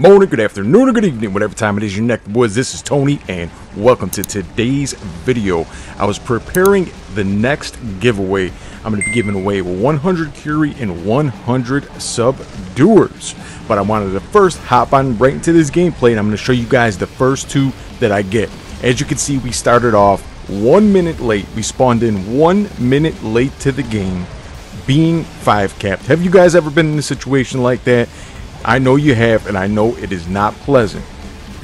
morning, good afternoon, or good evening, whatever time it is your neck woods. This is Tony, and welcome to today's video. I was preparing the next giveaway. I'm going to be giving away 100 Curie and 100 Subduers. But I wanted to first hop on right into this gameplay, and I'm going to show you guys the first two that I get. As you can see, we started off one minute late. We spawned in one minute late to the game, being five capped. Have you guys ever been in a situation like that? I know you have, and I know it is not pleasant.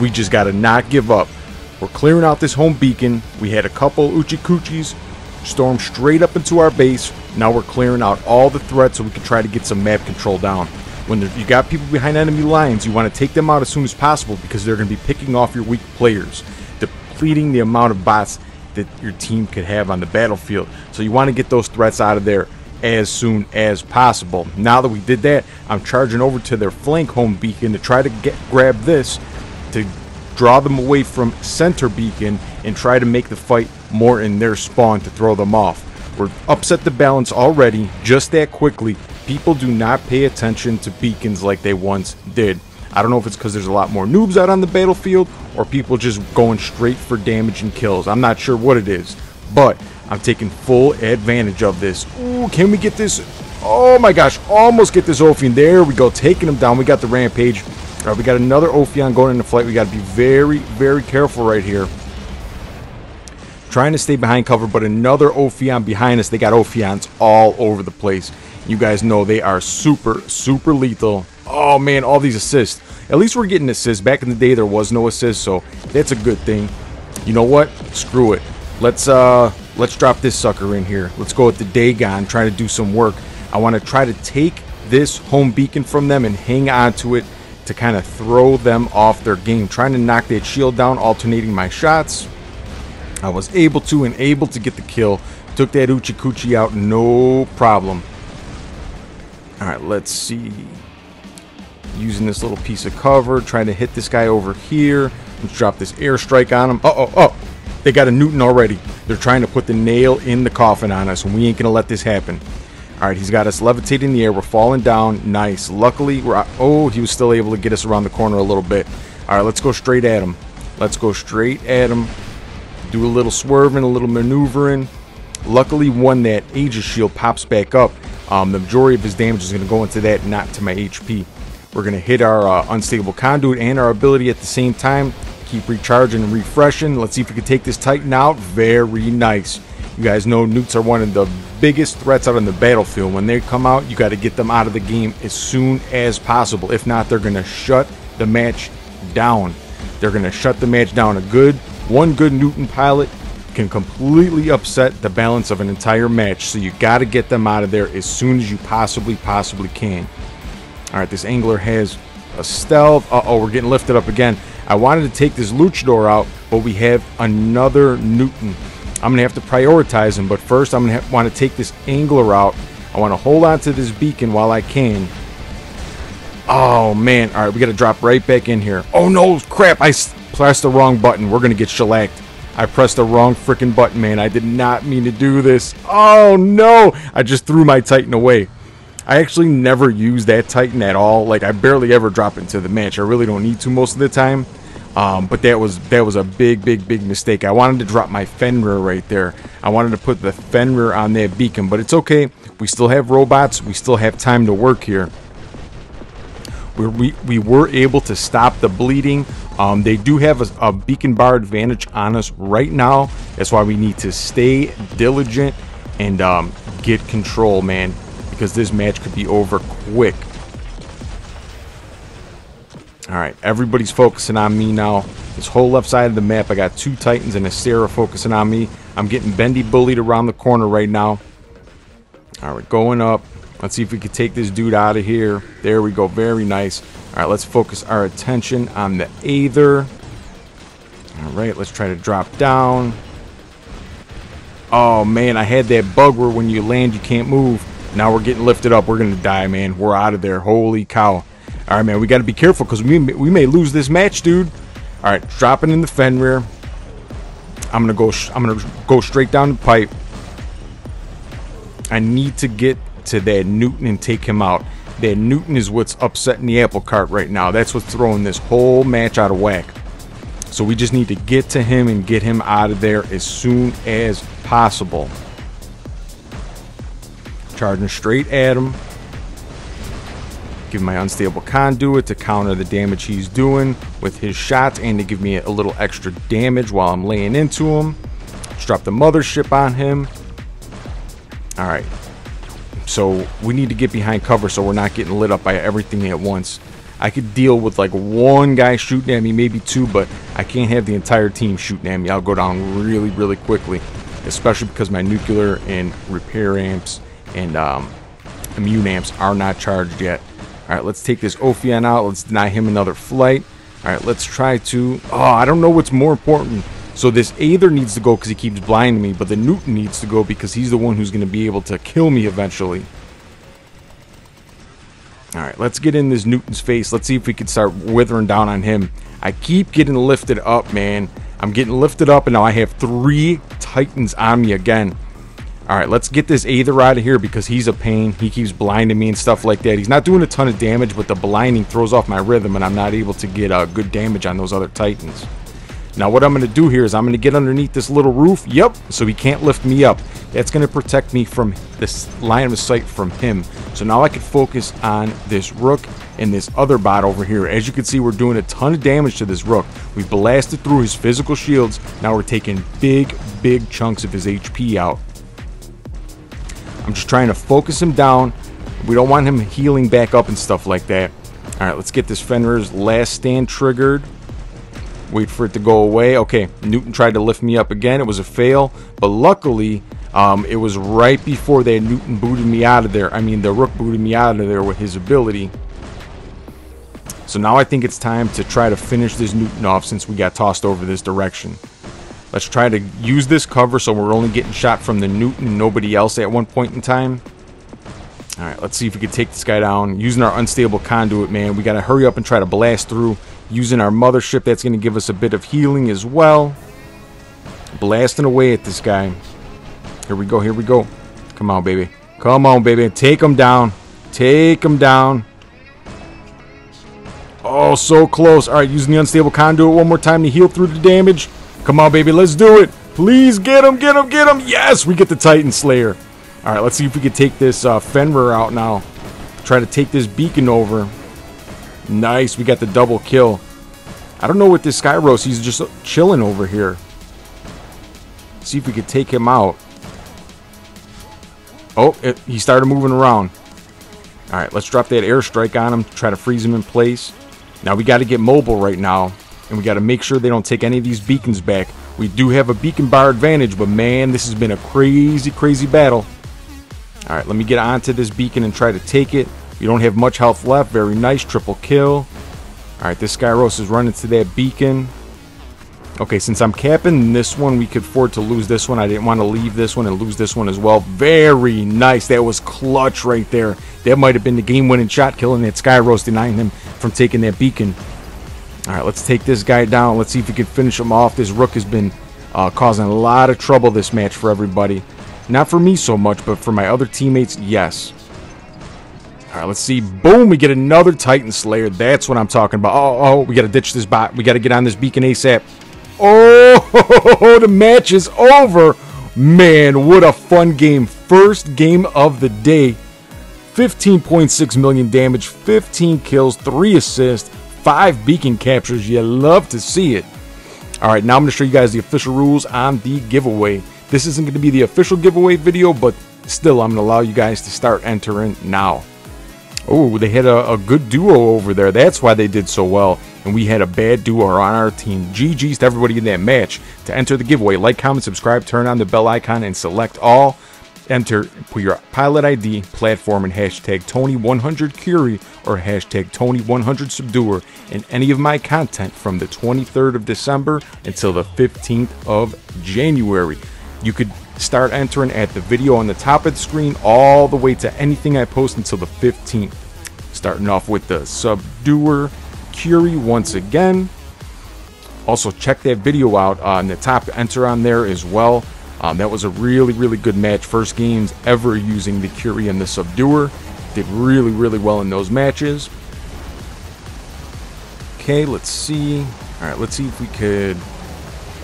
We just got to not give up. We're clearing out this home beacon. We had a couple Uchi-Kuchis storm straight up into our base. Now we're clearing out all the threats so we can try to get some map control down. When you got people behind enemy lines, you want to take them out as soon as possible because they're going to be picking off your weak players, depleting the amount of bots that your team could have on the battlefield. So you want to get those threats out of there as soon as possible. Now that we did that, I'm charging over to their flank home beacon to try to get grab this to draw them away from center beacon and try to make the fight more in their spawn to throw them off. We're upset the balance already just that quickly. People do not pay attention to beacons like they once did. I don't know if it's because there's a lot more noobs out on the battlefield or people just going straight for damage and kills. I'm not sure what it is, but I'm taking full advantage of this. Ooh, can we get this? Oh my gosh, almost get this Ophion. There we go, taking him down. We got the Rampage. We got another Ophion going into flight. We got to be very, very careful right here. Trying to stay behind cover, but another Ophion behind us. They got Ophions all over the place. You guys know they are super, super lethal. Oh man, all these assists. At least we're getting assists. Back in the day, there was no assists, so that's a good thing. You know what? Screw it. Let's uh let's drop this sucker in here. Let's go with the Dagon, try to do some work. I want to try to take this home beacon from them and hang on to it to kind of throw them off their game. Trying to knock that shield down, alternating my shots. I was able to and able to get the kill. Took that Ochokochi out, no problem. Alright, let's see. Using this little piece of cover, trying to hit this guy over here. Let's drop this airstrike on him. Uh-oh, oh, they got a Newton already. They're trying to put the nail in the coffin on us, and we ain't going to let this happen. All right, he's got us levitating in the air. We're falling down. Nice. Luckily, we're... Oh, he was still able to get us around the corner a little bit. All right, let's go straight at him. Let's go straight at him. Do a little swerving, a little maneuvering. Luckily, one that Aegis Shield pops back up. Um, the majority of his damage is going to go into that, not to my HP. We're going to hit our uh, unstable conduit and our ability at the same time. Keep recharging and refreshing. Let's see if we can take this Titan out. Very nice. You guys know newts are one of the biggest threats out on the battlefield. When they come out, you got to get them out of the game as soon as possible. If not, they're going to shut the match down. They're going to shut the match down. A good, one good Newton pilot can completely upset the balance of an entire match. So you got to get them out of there as soon as you possibly, possibly can. All right, this angler has a stealth. Uh oh, we're getting lifted up again. I wanted to take this luchador out, but we have another Newton. I'm going to have to prioritize him, but first I'm going to want to take this angler out. I want to hold on to this beacon while I can. Oh, man. All right, we got to drop right back in here. Oh, no, crap. I pressed the wrong button. We're going to get shellacked. I pressed the wrong freaking button, man. I did not mean to do this. Oh, no. I just threw my Titan away. I actually never use that Titan at all. Like I barely ever drop into the match. I really don't need to most of the time. Um, but that was that was a big, big, big mistake. I wanted to drop my Fenrir right there. I wanted to put the Fenrir on that beacon, but it's okay. We still have robots. We still have time to work here. We, we, we were able to stop the bleeding. Um, they do have a, a beacon bar advantage on us right now. That's why we need to stay diligent and um, get control, man because this match could be over quick. Alright, everybody's focusing on me now. This whole left side of the map, I got two Titans and a Sarah focusing on me. I'm getting bendy bullied around the corner right now. Alright, going up. Let's see if we can take this dude out of here. There we go, very nice. Alright, let's focus our attention on the Aether. Alright, let's try to drop down. Oh man, I had that bug where when you land you can't move. Now we're getting lifted up. We're to die, man. We're out of there. Holy cow. All right, man. We got to be careful because we, we may lose this match, dude. All right, dropping in the Fenrir. I'm to go I'm to go straight down the pipe. I need to get to that Newton and take him out. that Newton is what's upsetting the apple cart right now. That's what's throwing this whole match out of whack. So we just need to get to him and get him out of there as soon as possible. Charging straight at him. Give my unstable conduit to counter the damage he's doing with his shots and to give me a little extra damage while I'm laying into him. Drop the mothership on him. Alright. So we need to get behind cover so we're not getting lit up by everything at once. I could deal with like one guy shooting at me, maybe two, but I can't have the entire team shooting at me. I'll go down really, really quickly, especially because my nuclear and repair amps and um, immune amps are not charged yet. All right, let's take this Ophion out. Let's deny him another flight. All right, let's try to... Oh, I don't know what's more important. So this Aether needs to go because he keeps blinding me, but the Newton needs to go because he's the one who's going to be able to kill me eventually. All right, let's get in this Newton's face. Let's see if we can start withering down on him. I keep getting lifted up, man. I'm getting lifted up, and now I have three Titans on me again. All right, let's get this Aether out of here because he's a pain. He keeps blinding me and stuff like that. He's not doing a ton of damage, but the blinding throws off my rhythm, and I'm not able to get uh, good damage on those other Titans. Now what I'm going to do here is I'm going to get underneath this little roof. Yep, so he can't lift me up. That's going to protect me from this line of sight from him. So now I can focus on this Rook and this other bot over here. As you can see, we're doing a ton of damage to this Rook. We blasted through his physical shields. Now we're taking big, big chunks of his HP out. I'm just trying to focus him down. We don't want him healing back up and stuff like that. All right, let's get this Fenrir's last stand triggered. Wait for it to go away. Okay, Newton tried to lift me up again. It was a fail, but luckily, um, it was right before that Newton booted me out of there. I mean, the Rook booted me out of there with his ability. So now I think it's time to try to finish this Newton off since we got tossed over this direction. Let's try to use this cover so we're only getting shot from the Newton nobody else at one point in time. Alright, let's see if we can take this guy down. Using our unstable conduit, man. We got to hurry up and try to blast through. Using our mothership, that's going to give us a bit of healing as well. Blasting away at this guy. Here we go, here we go. Come on, baby. Come on, baby. Take him down. Take him down. Oh, so close. Alright, using the unstable conduit one more time to heal through the damage. Come on, baby. Let's do it. Please get him, get him, get him. Yes, we get the Titan Slayer. All right, let's see if we can take this uh, Fenrir out now. Try to take this beacon over. Nice, we got the double kill. I don't know what this Skyros, he's just chilling over here. See if we could take him out. Oh, it, he started moving around. All right, let's drop that airstrike on him. Try to freeze him in place. Now we got to get mobile right now. And we got to make sure they don't take any of these beacons back. We do have a beacon bar advantage, but man, this has been a crazy, crazy battle. All right, let me get onto this beacon and try to take it. We don't have much health left. Very nice, triple kill. All right, this Skyros is running to that beacon. Okay, since I'm capping this one, we could afford to lose this one. I didn't want to leave this one and lose this one as well. Very nice. That was clutch right there. That might have been the game-winning shot, killing that Skyros, denying him from taking that beacon. All right, let's take this guy down. Let's see if we can finish him off. This Rook has been uh, causing a lot of trouble this match for everybody. Not for me so much, but for my other teammates, yes. All right, let's see. Boom, we get another Titan Slayer. That's what I'm talking about. Oh, oh, we got to ditch this bot. We got to get on this beacon ASAP. Oh, the match is over. Man, what a fun game. First game of the day. 15.6 million damage, 15 kills, 3 assists, five beacon captures. You love to see it. All right, now I'm going to show you guys the official rules on the giveaway. This isn't going to be the official giveaway video, but still, I'm going to allow you guys to start entering now. Oh, they had a, a, good duo over there. That's why they did so well. And we had a bad duo on our team. GG's to everybody in that match. To enter the giveaway, like, comment, subscribe, turn on the bell icon, and select all. Enter, put your pilot ID, platform, and hashtag Tony100Curie or hashtag Tony100Subduer in any of my content from the 23rd of December until the 15th of January. You could start entering at the video on the top of the screen all the way to anything I post until the 15th. Starting off with the Subduer Curie once again. Also, check that video out on the top, enter on there as well. Um, that was a really, really good match. First games ever using the Curie and the Subduer. Did really, really well in those matches. Okay, let's see. All right, let's see if we could...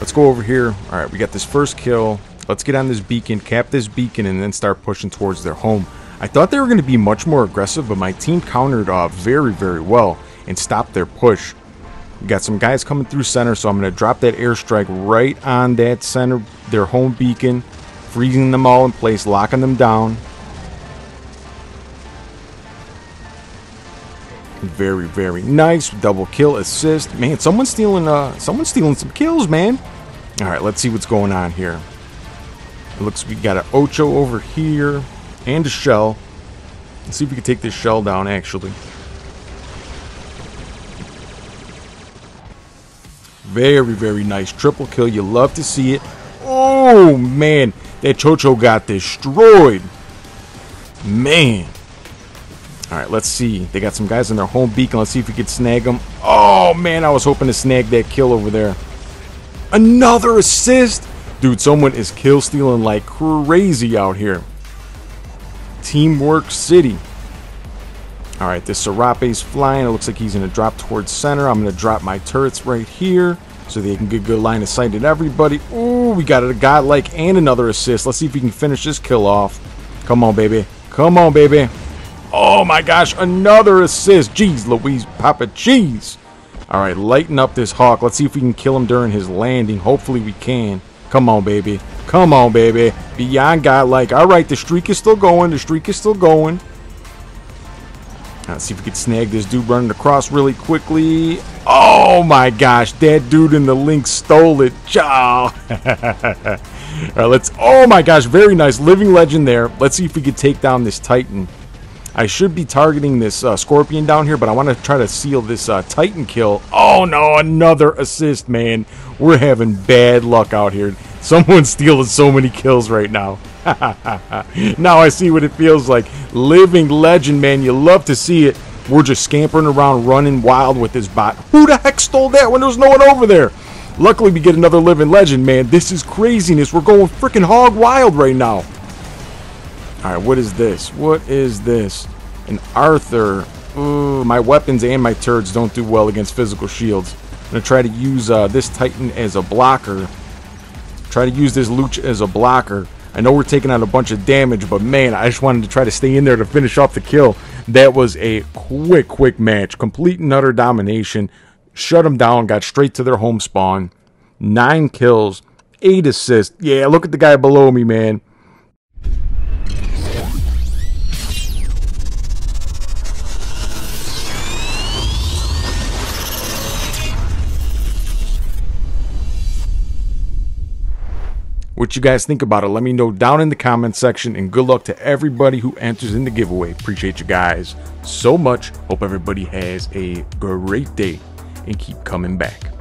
Let's go over here. All right, we got this first kill. Let's get on this beacon, cap this beacon, and then start pushing towards their home. I thought they were going to be much more aggressive, but my team countered off very, very well and stopped their push. Got some guys coming through center, so I'm going to drop that airstrike right on that center, their home beacon, freezing them all in place, locking them down. Very, very nice. Double kill assist. Man, someone's stealing uh someone's stealing some kills, man. Alright, let's see what's going on here. It looks we got an Ocho over here and a shell. Let's see if we can take this shell down actually. Very, very nice. Triple kill. You love to see it. Oh, man. That Chocho got destroyed. Man. All right, let's see. They got some guys in their home beacon. Let's see if we can snag them. Oh, man, I was hoping to snag that kill over there. Another assist? Dude, someone is kill stealing like crazy out here. Teamwork City. All right, this Seraph's flying. It looks like he's going to drop towards center. I'm going to drop my turrets right here so they can get good line of sight at everybody. Ooh, we got a godlike and another assist. Let's see if we can finish this kill off. Come on, baby. Come on, baby. Oh my gosh, another assist. Jeez, Louise, Papa Cheese. All right, lighten up this Hawk. Let's see if we can kill him during his landing. Hopefully we can. Come on, baby. Come on, baby. Beyond godlike. All right, the streak is still going. The streak is still going. Let's see if we can snag this dude running across really quickly. Oh my gosh, that dude in the link stole it. Ciao. All right, let's. Oh my gosh, very nice. Living legend there. Let's see if we can take down this Titan. I should be targeting this uh, Scorpion down here, but I want to try to seal this uh, Titan kill. Oh no, another assist, man. We're having bad luck out here. Someone's stealing so many kills right now. now I see what it feels like. Living legend, man. You love to see it. We're just scampering around, running wild with this bot. Who the heck stole that when there's no one over there? Luckily, we get another living legend, man. This is craziness. We're going freaking hog wild right now. Alright, what is this? What is this? An Arthur. Ooh, my weapons and my turrets don't do well against physical shields. I'm going to try to use uh, this Titan as a blocker. Try to use this Luch as a blocker. I know we're taking out a bunch of damage, but man, I just wanted to try to stay in there to finish off the kill. That was a quick, quick match. Complete and utter domination. Shut them down, got straight to their home spawn. Nine kills, eight assists. Yeah, look at the guy below me, man. What you guys think about it. Let me know down in the comment section and good luck to everybody who enters in the giveaway. Appreciate you guys so much. Hope everybody has a great day and keep coming back.